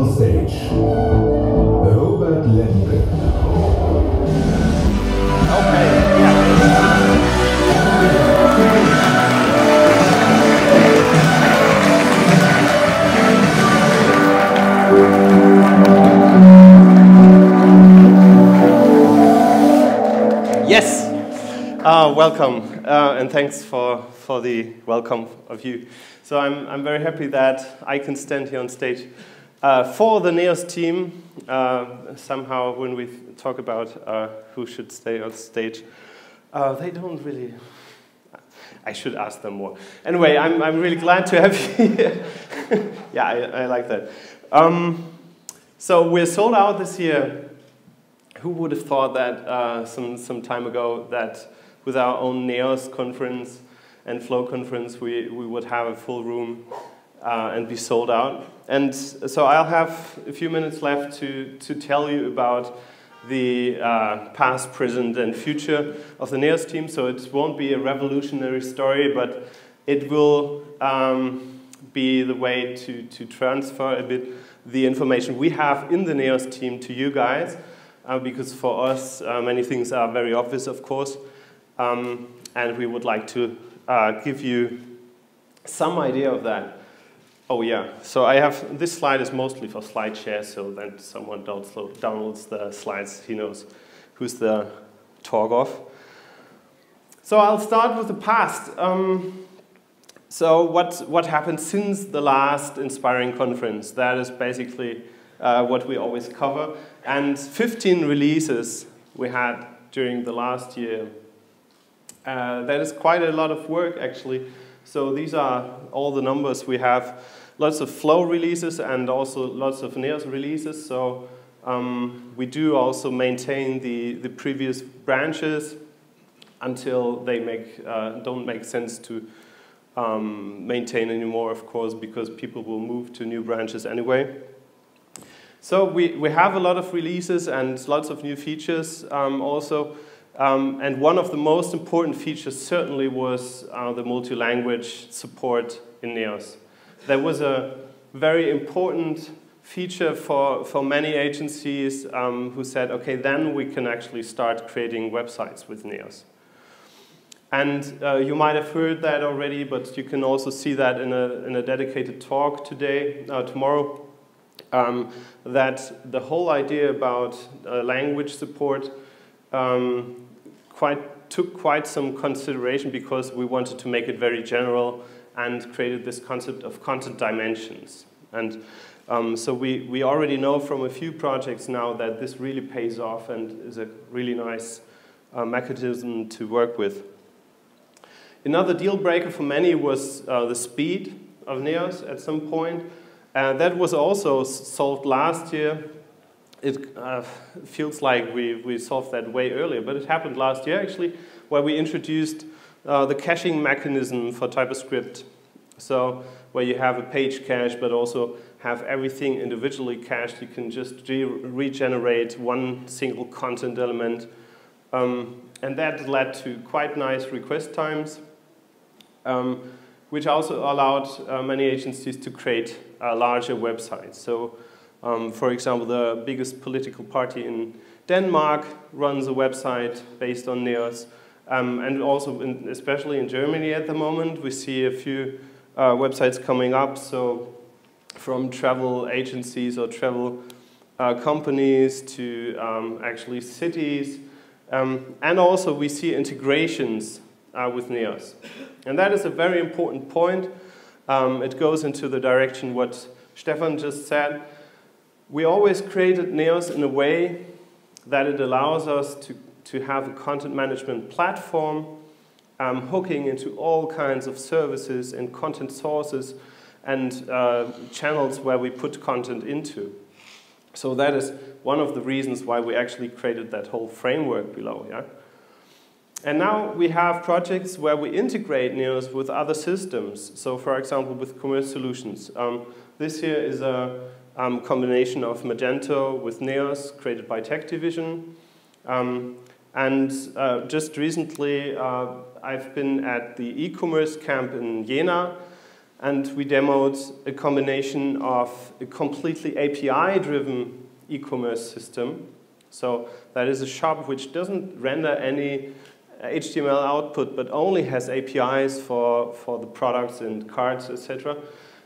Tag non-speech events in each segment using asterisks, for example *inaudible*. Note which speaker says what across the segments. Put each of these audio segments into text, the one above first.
Speaker 1: On stage, Robert Lemke.
Speaker 2: Okay. Yes, uh, welcome, uh, and thanks for, for the welcome of you. So I'm, I'm very happy that I can stand here on stage uh, for the NEOS team. Uh, somehow, when we talk about uh, who should stay on stage, uh, they don't really. I should ask them more. Anyway, I'm, I'm really glad to have *laughs* you here. yeah, I, I like that. Um, so we're sold out this year who would have thought that uh, some, some time ago that with our own NEOS conference and Flow conference, we, we would have a full room uh, and be sold out. And so I'll have a few minutes left to, to tell you about the uh, past, present, and future of the NEOS team. So it won't be a revolutionary story, but it will um, be the way to, to transfer a bit the information we have in the NEOS team to you guys uh, because for us, uh, many things are very obvious, of course, um, and we would like to uh, give you some idea of that. Oh yeah, so I have, this slide is mostly for SlideShare, so then someone downloads, downloads the slides, he knows who's the talk of. So I'll start with the past. Um, so what, what happened since the last Inspiring Conference? That is basically uh, what we always cover. And 15 releases we had during the last year. Uh, that is quite a lot of work, actually. So these are all the numbers we have. Lots of flow releases and also lots of NEOS releases. So um, we do also maintain the, the previous branches until they make, uh, don't make sense to um, maintain anymore, of course, because people will move to new branches anyway. So we, we have a lot of releases and lots of new features um, also. Um, and one of the most important features certainly was uh, the multi-language support in NEOS. That was a very important feature for, for many agencies um, who said, okay, then we can actually start creating websites with NEOS. And uh, you might have heard that already, but you can also see that in a, in a dedicated talk today, uh, tomorrow, um, that the whole idea about uh, language support um, quite, took quite some consideration because we wanted to make it very general and created this concept of content dimensions. And um, so we, we already know from a few projects now that this really pays off and is a really nice uh, mechanism to work with. Another deal breaker for many was uh, the speed of NEOS at some point. Uh, that was also solved last year. It uh, feels like we, we solved that way earlier, but it happened last year actually, where we introduced uh, the caching mechanism for TypoScript. So where you have a page cache, but also have everything individually cached. You can just re regenerate one single content element. Um, and that led to quite nice request times, um, which also allowed uh, many agencies to create uh, larger websites. So, um, for example, the biggest political party in Denmark runs a website based on NEOS. Um, and also, in, especially in Germany at the moment, we see a few uh, websites coming up. So, from travel agencies or travel uh, companies to um, actually cities. Um, and also, we see integrations uh, with NEOS. And that is a very important point. Um, it goes into the direction what Stefan just said. We always created NEOS in a way that it allows us to, to have a content management platform um, hooking into all kinds of services and content sources and uh, channels where we put content into. So that is one of the reasons why we actually created that whole framework below. Yeah? And now we have projects where we integrate NEOS with other systems. So for example, with Commerce Solutions. Um, this here is a um, combination of Magento with NEOS created by TechDivision. Um, and uh, just recently, uh, I've been at the e-commerce camp in Jena, and we demoed a combination of a completely API-driven e-commerce system. So that is a shop which doesn't render any HTML output, but only has APIs for, for the products and cards, etc.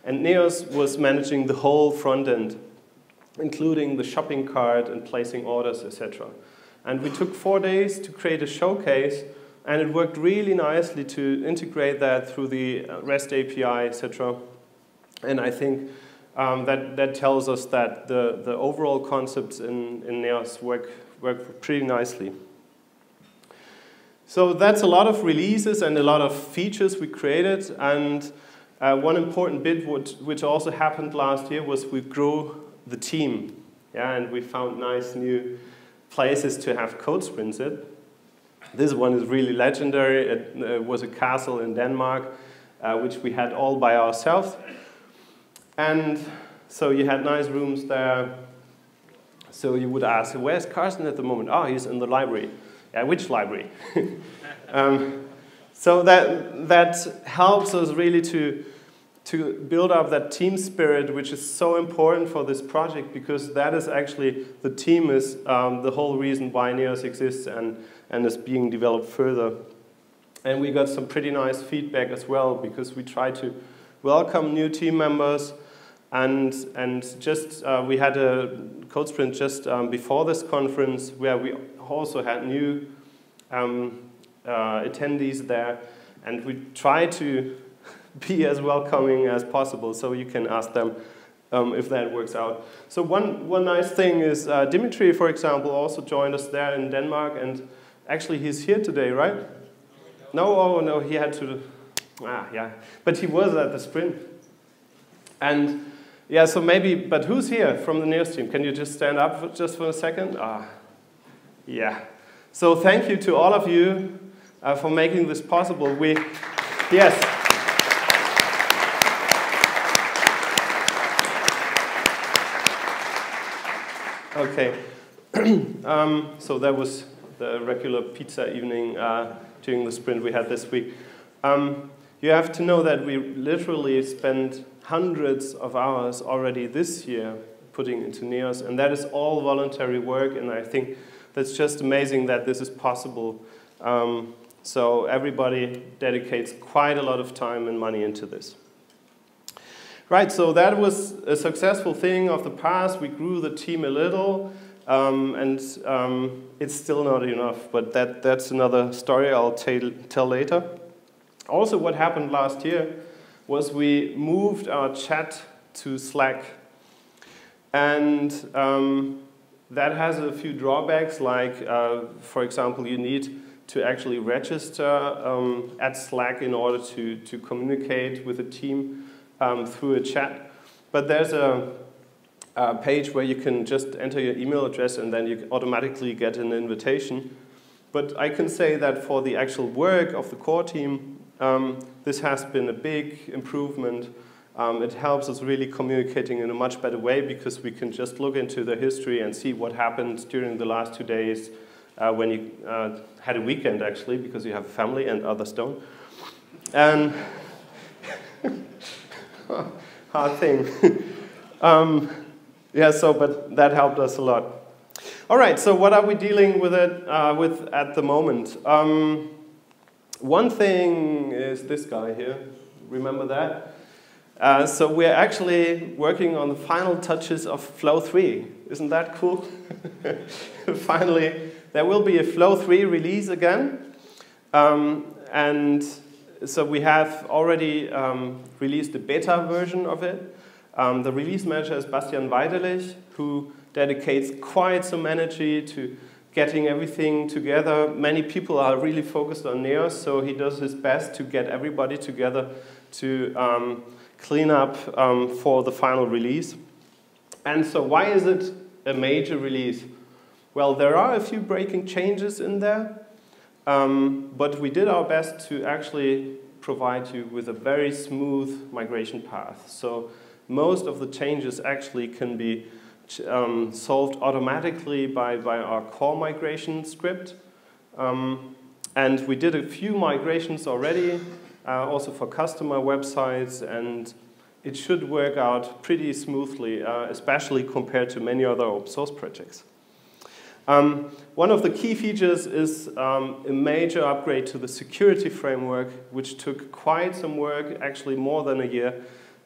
Speaker 2: And Neos was managing the whole front end, including the shopping cart and placing orders, etc. And we took four days to create a showcase, and it worked really nicely to integrate that through the REST API, etc. And I think um, that, that tells us that the, the overall concepts in, in Neos work, work pretty nicely. So that's a lot of releases and a lot of features we created. And uh, one important bit which, which also happened last year was we grew the team. Yeah, and we found nice new places to have code sprints at. This one is really legendary. It uh, was a castle in Denmark, uh, which we had all by ourselves. And so you had nice rooms there. So you would ask, where's Karsten at the moment? Oh, he's in the library. Yeah, which library? *laughs* um, so that, that helps us really to, to build up that team spirit, which is so important for this project because that is actually, the team is um, the whole reason why Neos exists and, and is being developed further. And we got some pretty nice feedback as well because we try to welcome new team members and, and just, uh, we had a code sprint just um, before this conference where we also had new um, uh, attendees there, and we try to be as welcoming as possible so you can ask them um, if that works out. So one, one nice thing is uh, Dimitri, for example, also joined us there in Denmark, and actually he's here today, right? No, oh no, he had to, ah, yeah. But he was at the sprint. And yeah, so maybe, but who's here from the Neos team? Can you just stand up for, just for a second? Ah, yeah. So thank you to all of you uh, for making this possible. We, yes. Okay. *clears throat* um, so that was the regular pizza evening uh, during the sprint we had this week. Um, you have to know that we literally spent hundreds of hours already this year putting into NEOS, and that is all voluntary work, and I think that's just amazing that this is possible. Um, so everybody dedicates quite a lot of time and money into this. Right, so that was a successful thing of the past. We grew the team a little, um, and um, it's still not enough, but that, that's another story I'll tell later. Also, what happened last year was we moved our chat to Slack. And um, that has a few drawbacks, like, uh, for example, you need to actually register um, at Slack in order to, to communicate with a team um, through a chat. But there's a, a, page where you can just enter your email address and then you automatically get an invitation. But I can say that for the actual work of the core team, um, this has been a big improvement. Um, it helps us really communicating in a much better way because we can just look into the history and see what happened during the last two days uh, when you uh, had a weekend actually because you have family and others don't. And *laughs* hard thing. *laughs* um, yeah, so but that helped us a lot. All right, so what are we dealing with it uh, with at the moment? Um, one thing is this guy here. Remember that? Uh, so we're actually working on the final touches of Flow 3. Isn't that cool? *laughs* Finally, there will be a Flow 3 release again. Um, and so we have already um, released a beta version of it. Um, the release manager is Bastian Waidelich, who dedicates quite some energy to getting everything together. Many people are really focused on Neos, so he does his best to get everybody together to um, clean up um, for the final release. And so why is it a major release? Well, there are a few breaking changes in there, um, but we did our best to actually provide you with a very smooth migration path. So most of the changes actually can be um, solved automatically by, by our core migration script. Um, and we did a few migrations already. uh, also for customer websites, and it should work out pretty smoothly, uh, especially compared to many other open source projects. Um, one of the key features is um, a major upgrade to the security framework, which took quite some work, actually more than a year.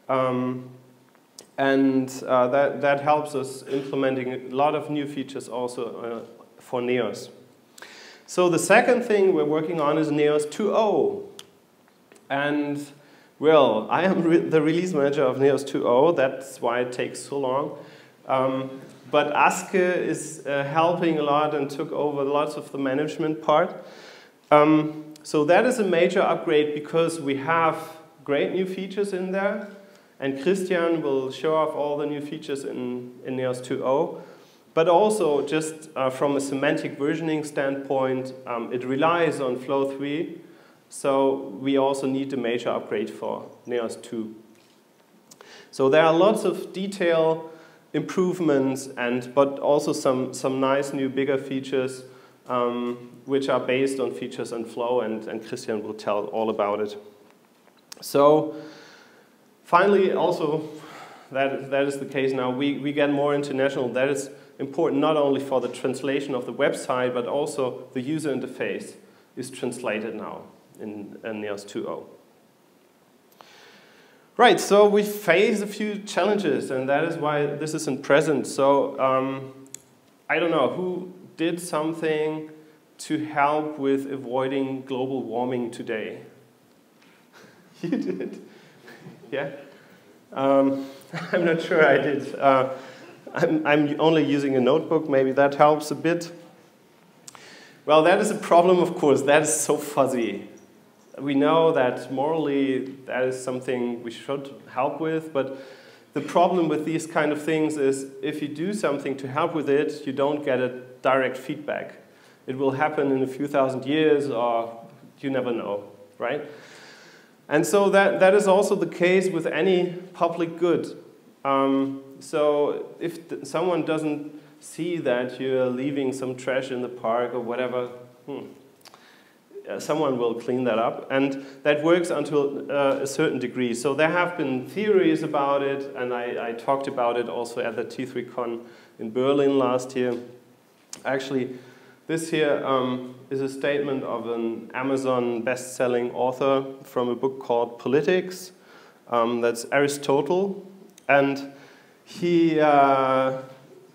Speaker 2: Um, and uh, that, that helps us implementing a lot of new features also uh, for Neos. So the second thing we're working on is Neos 2.0. And well, I am re the release manager of Neos 2.0, that's why it takes so long. Um, but Aske is uh, helping a lot and took over lots of the management part. Um, so that is a major upgrade because we have great new features in there. And Christian will show off all the new features in, in Neos 2.0. But also, just uh, from a semantic versioning standpoint, um, it relies on Flow 3. So we also need a major upgrade for Neos 2. So there are lots of detail improvements, and, but also some, some nice new bigger features um, which are based on features and flow, and, and Christian will tell all about it. So finally, also, that, that is the case now, we, we get more international. That is important not only for the translation of the website, but also the user interface is translated now in, in Neos 2.0. Right, so we face a few challenges, and that is why this isn't present. So um, I don't know, who did something to help with avoiding global warming today? *laughs* you did? yeah? Um, *laughs* I'm not sure I did. Uh, I'm, I'm only using a notebook, maybe that helps a bit. Well, that is a problem, of course. That is so fuzzy we know that morally that is something we should help with, but the problem with these kind of things is if you do something to help with it, you don't get a direct feedback. It will happen in a few thousand years or you never know, right? And so that, that is also the case with any public good. Um, so if someone doesn't see that you're leaving some trash in the park or whatever, hmm, someone will clean that up. And that works until uh, a certain degree. So there have been theories about it, and I, I talked about it also at the T3Con in Berlin last year. Actually, this here um, is a statement of an Amazon best-selling author from a book called Politics. Um, that's Aristotle. And he uh,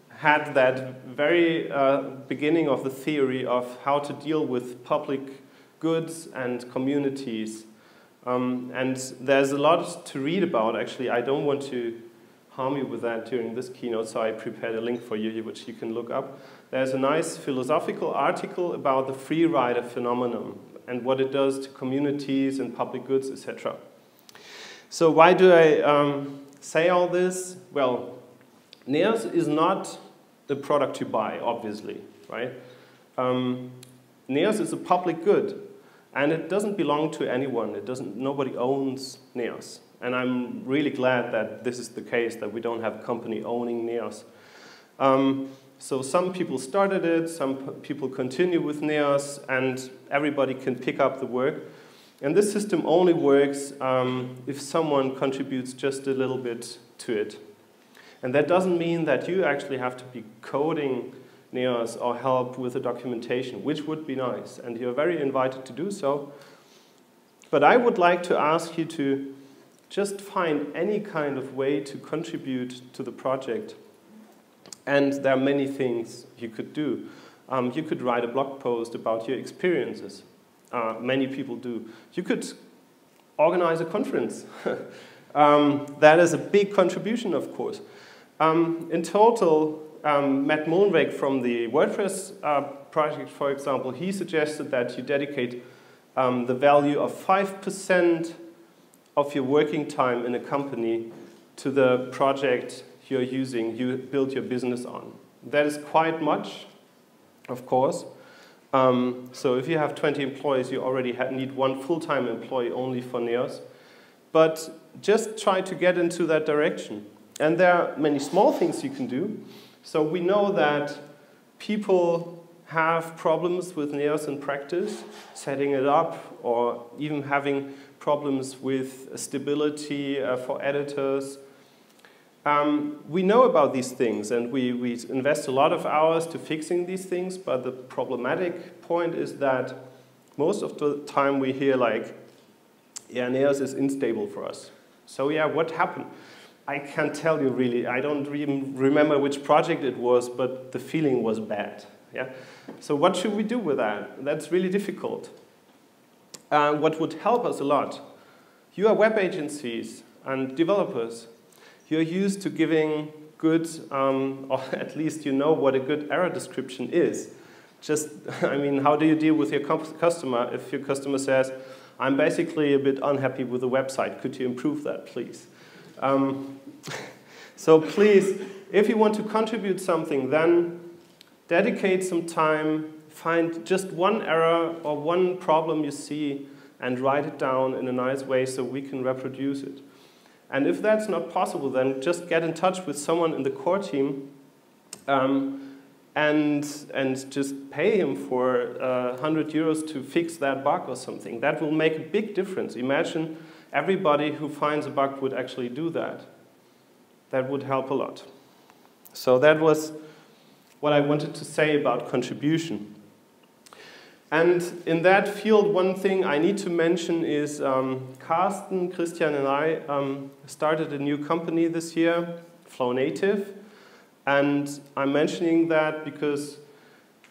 Speaker 2: had that very uh, beginning of the theory of how to deal with public goods and communities. Um, and there's a lot to read about, actually. I don't want to harm you with that during this keynote, so I prepared a link for you, which you can look up. There's a nice philosophical article about the free rider phenomenon and what it does to communities and public goods, etc. So why do I um, say all this? Well, Neos is not the product you buy, obviously, right? Um, Neos is a public good. And it doesn't belong to anyone. It doesn't, nobody owns Neos. And I'm really glad that this is the case, that we don't have a company owning Neos. Um, so some people started it, some people continue with Neos, and everybody can pick up the work. And this system only works um, if someone contributes just a little bit to it. And that doesn't mean that you actually have to be coding Neos or help with the documentation, which would be nice. And you're very invited to do so. But I would like to ask you to just find any kind of way to contribute to the project. And there are many things you could do. Um, you could write a blog post about your experiences. Uh, many people do. You could organize a conference. *laughs* um, that is a big contribution, of course. Um, in total, um, Matt Mullenweg from the WordPress uh, project, for example, he suggested that you dedicate um, the value of 5% of your working time in a company to the project you're using, you build your business on. That is quite much, of course. Um, so if you have 20 employees, you already need one full-time employee only for Neos. But just try to get into that direction. And there are many small things you can do. So we know that people have problems with Neos in practice, setting it up, or even having problems with stability uh, for editors. Um, we know about these things and we, we invest a lot of hours to fixing these things, but the problematic point is that most of the time we hear like, yeah, Neos is unstable for us. So yeah, what happened? I can't tell you really. I don't remember which project it was, but the feeling was bad. Yeah? So what should we do with that? That's really difficult. Uh, what would help us a lot? You are web agencies and developers. You're used to giving good, um, *laughs* or at least you know what a good error description is. Just, *laughs* I mean, how do you deal with your customer if your customer says, I'm basically a bit unhappy with the website. Could you improve that, please? Um, *laughs* so please, if you want to contribute something, then dedicate some time, find just one error or one problem you see, and write it down in a nice way so we can reproduce it. And if that's not possible, then just get in touch with someone in the core team um, and, and just pay him for uh, 100 euros to fix that bug or something. That will make a big difference. Imagine everybody who finds a bug would actually do that. That would help a lot. So that was what I wanted to say about contribution. And in that field, one thing I need to mention is um, Karsten, Christian, and I um, started a new company this year, Flownative. And I'm mentioning that because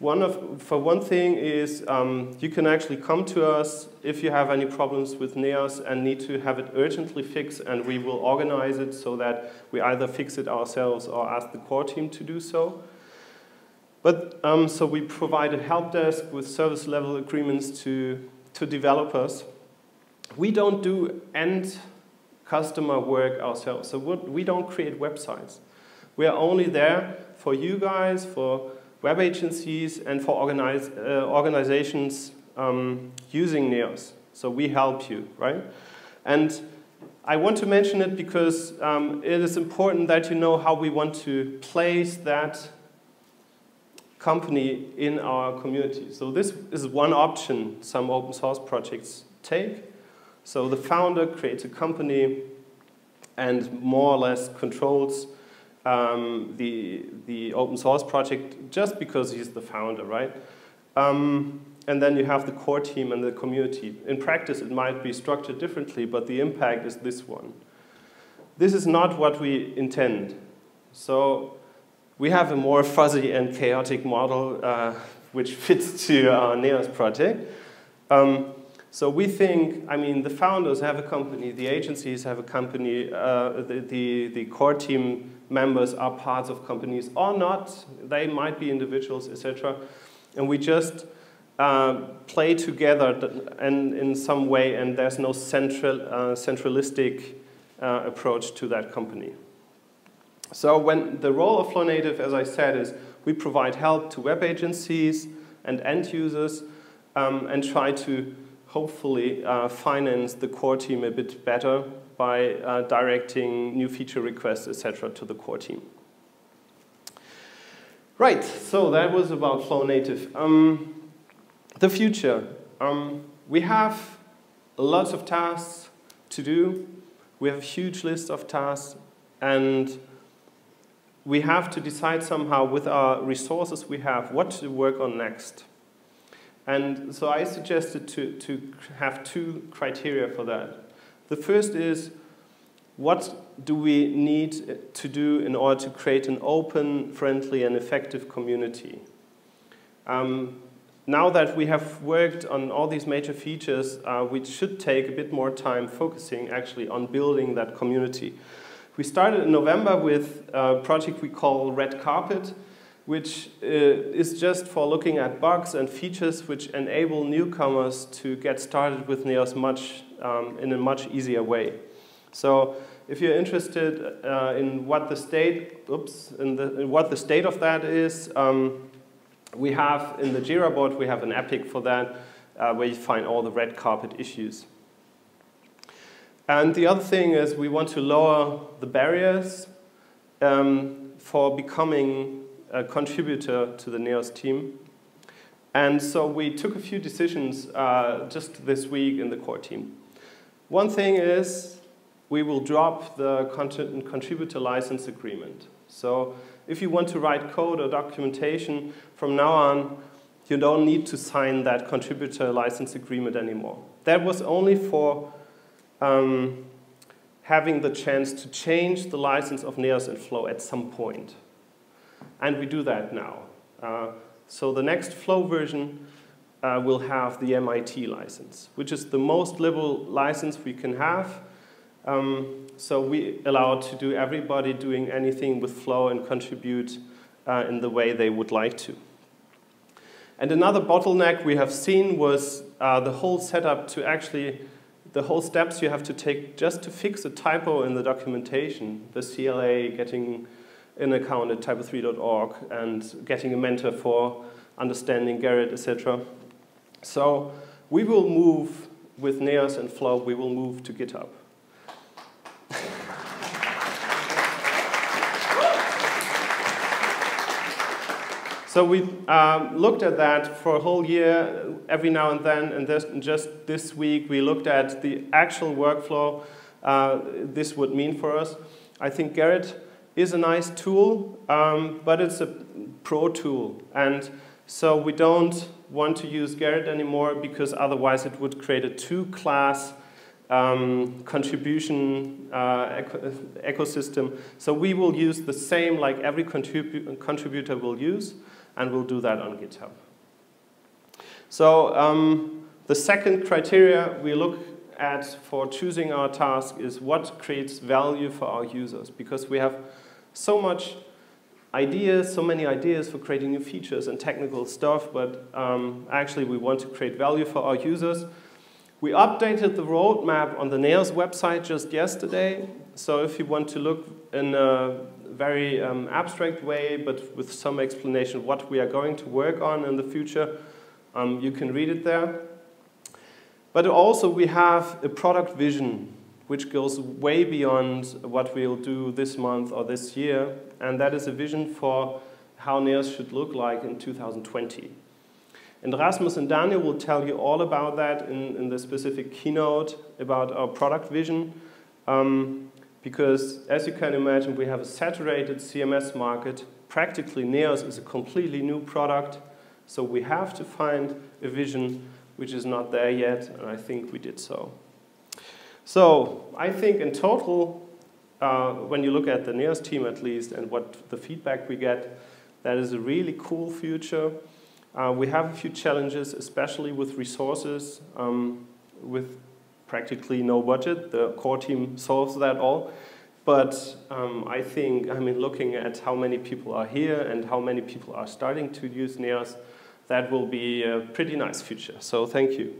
Speaker 2: one of, for one thing is um, you can actually come to us if you have any problems with Neos and need to have it urgently fixed and we will organize it so that we either fix it ourselves or ask the core team to do so. But um, so we provide a help desk with service level agreements to, to developers. We don't do end customer work ourselves. So we don't create websites. We are only there for you guys, for web agencies and for organize, uh, organizations um, using Neos. So we help you, right? And I want to mention it because um, it is important that you know how we want to place that company in our community. So this is one option some open source projects take. So the founder creates a company and more or less controls um, the, the open source project just because he's the founder, right? Um, and then you have the core team and the community. In practice, it might be structured differently, but the impact is this one. This is not what we intend. So we have a more fuzzy and chaotic model uh, which *laughs* fits to our Neos project. Um, so we think, I mean, the founders have a company, the agencies have a company, uh, the, the, the core team members are parts of companies or not. They might be individuals, etc. And we just uh, play together and in some way, and there's no central, uh, centralistic uh, approach to that company. So when the role of Flownative, as I said, is we provide help to web agencies and end users um, and try to hopefully uh, finance the core team a bit better by uh, directing new feature requests, etc., to the core team. Right, so that was about Flownative. Um, the future. Um, we have lots of tasks to do. We have a huge list of tasks, and we have to decide somehow with our resources we have what to work on next. And so I suggested to, to have two criteria for that. The first is what do we need to do in order to create an open, friendly, and effective community? Um, now that we have worked on all these major features, uh, we should take a bit more time focusing actually on building that community. We started in November with a project we call Red Carpet, which uh, is just for looking at bugs and features which enable newcomers to get started with Neos much, um, in a much easier way. So if you're interested uh, in what the state, oops, in, the, in what the state of that is, um, we have in the Jira board, we have an epic for that, uh, where you find all the red carpet issues. And the other thing is we want to lower the barriers um, for becoming a contributor to the NEOS team. And so we took a few decisions uh, just this week in the core team. One thing is we will drop the content contributor license agreement. So if you want to write code or documentation from now on, you don't need to sign that contributor license agreement anymore. That was only for um, having the chance to change the license of Neos and Flow at some point. And we do that now. Uh, so the next Flow version uh, will have the MIT license, which is the most liberal license we can have. Um, so we allow to do everybody doing anything with Flow and contribute uh, in the way they would like to. And another bottleneck we have seen was uh, the whole setup to actually, the whole steps you have to take just to fix a typo in the documentation, the CLA, getting an account at typo3.org, and getting a mentor for understanding Gerrit, etc. So we will move with Neos and Flow, we will move to GitHub. So we um, looked at that for a whole year, every now and then, and this, just this week we looked at the actual workflow uh, this would mean for us. I think Gerrit is a nice tool, um, but it's a pro tool. And so we don't want to use Gerrit anymore because otherwise it would create a two-class um, contribution uh, eco ecosystem. So we will use the same like every contribu contributor will use and we'll do that on GitHub. So um, the second criteria we look at for choosing our task is what creates value for our users, because we have so much ideas, so many ideas for creating new features and technical stuff, but um, actually we want to create value for our users. We updated the roadmap on the Neos website just yesterday, so if you want to look in a very um, abstract way, but with some explanation what we are going to work on in the future. Um, you can read it there. But also we have a product vision which goes way beyond what we'll do this month or this year, and that is a vision for how Neos should look like in 2020. And Rasmus and Daniel will tell you all about that in, in the specific keynote about our product vision. Um, because as you can imagine, we have a saturated CMS market. Practically, Neos is a completely new product, so we have to find a vision which is not there yet, and I think we did so. So I think in total, uh, when you look at the Neos team at least, and what the feedback we get, that is a really cool future. Uh, we have a few challenges, especially with resources, um, with practically no budget. The core team solves that all. But um, I think, I mean, looking at how many people are here and how many people are starting to use Neos, that will be a pretty nice future. So thank you.